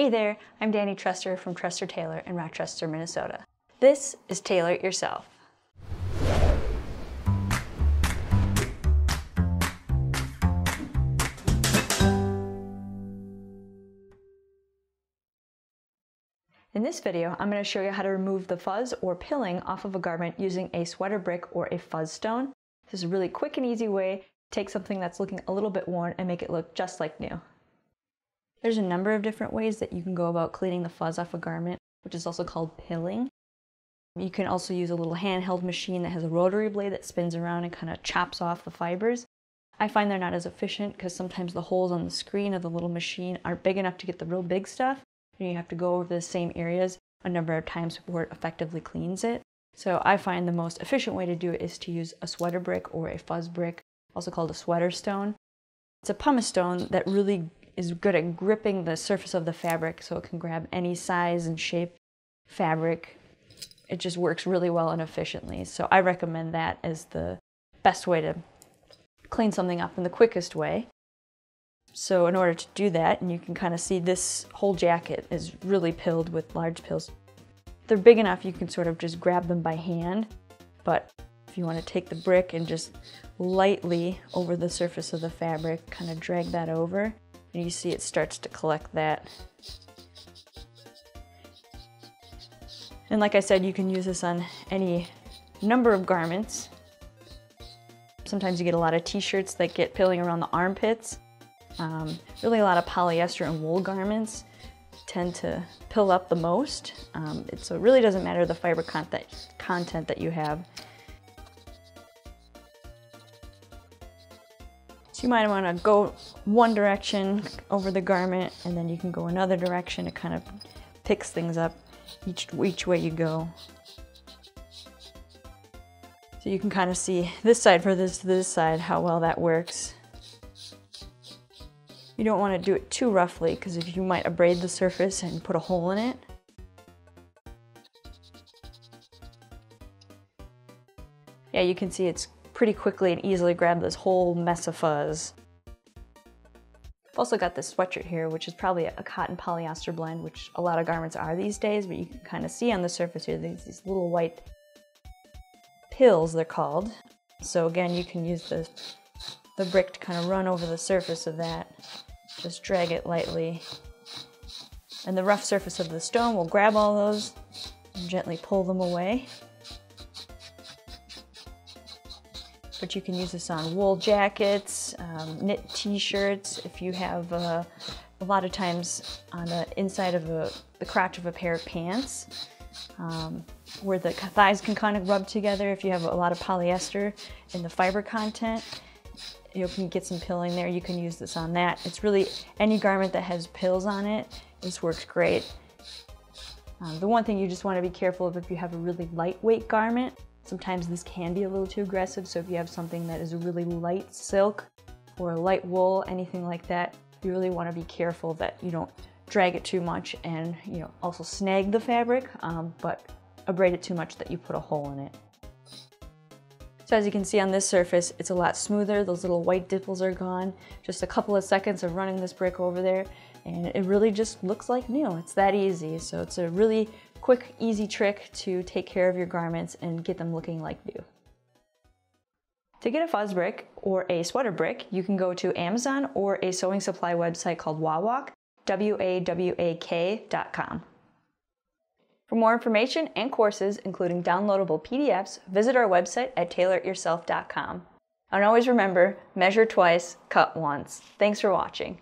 Hey there, I'm Danny Trester from Trester Tailor in Rochester, Minnesota. This is Tailor It Yourself. In this video, I'm going to show you how to remove the fuzz or pilling off of a garment using a sweater brick or a fuzz stone. This is a really quick and easy way to take something that's looking a little bit worn and make it look just like new. There's a number of different ways that you can go about cleaning the fuzz off a garment, which is also called pilling. You can also use a little handheld machine that has a rotary blade that spins around and kind of chops off the fibers. I find they're not as efficient because sometimes the holes on the screen of the little machine aren't big enough to get the real big stuff and you have to go over the same areas a number of times before it effectively cleans it. So I find the most efficient way to do it is to use a sweater brick or a fuzz brick, also called a sweater stone. It's a pumice stone that really is good at gripping the surface of the fabric so it can grab any size and shape fabric. It just works really well and efficiently. So I recommend that as the best way to clean something up in the quickest way. So in order to do that, and you can kind of see this whole jacket is really pilled with large pills. They're big enough you can sort of just grab them by hand, but if you want to take the brick and just lightly over the surface of the fabric, kind of drag that over, and you see it starts to collect that. And like I said, you can use this on any number of garments. Sometimes you get a lot of t-shirts that get pilling around the armpits. Um, really a lot of polyester and wool garments tend to pill up the most. Um, it, so it really doesn't matter the fiber content, that content that you have. So you might want to go one direction over the garment and then you can go another direction. It kind of picks things up each, each way you go. So you can kind of see this side for this this side, how well that works. You don't want to do it too roughly because if you might abrade the surface and put a hole in it. Yeah, you can see it's pretty quickly and easily grab this whole mess of fuzz. I've also got this sweatshirt here, which is probably a cotton polyester blend, which a lot of garments are these days, but you can kind of see on the surface here, these, these little white pills, they're called. So again, you can use the, the brick to kind of run over the surface of that just drag it lightly. And the rough surface of the stone will grab all those and gently pull them away. But you can use this on wool jackets, um, knit t-shirts, if you have uh, a lot of times on the inside of a, the crotch of a pair of pants, um, where the thighs can kind of rub together if you have a lot of polyester in the fiber content you can get some pilling there, you can use this on that. It's really any garment that has pills on it, this works great. Um, the one thing you just want to be careful of if you have a really lightweight garment, sometimes this can be a little too aggressive, so if you have something that is a really light silk or light wool, anything like that, you really want to be careful that you don't drag it too much and you know also snag the fabric, um, but abrade it too much that you put a hole in it. So as you can see on this surface, it's a lot smoother. Those little white dimples are gone. Just a couple of seconds of running this brick over there and it really just looks like new. It's that easy. So it's a really quick, easy trick to take care of your garments and get them looking like new. To get a fuzz brick or a sweater brick, you can go to Amazon or a sewing supply website called Wawak, W-A-W-A-K.com. For more information and courses, including downloadable PDFs, visit our website at tailoryourself.com. And always remember, measure twice, cut once. Thanks for watching.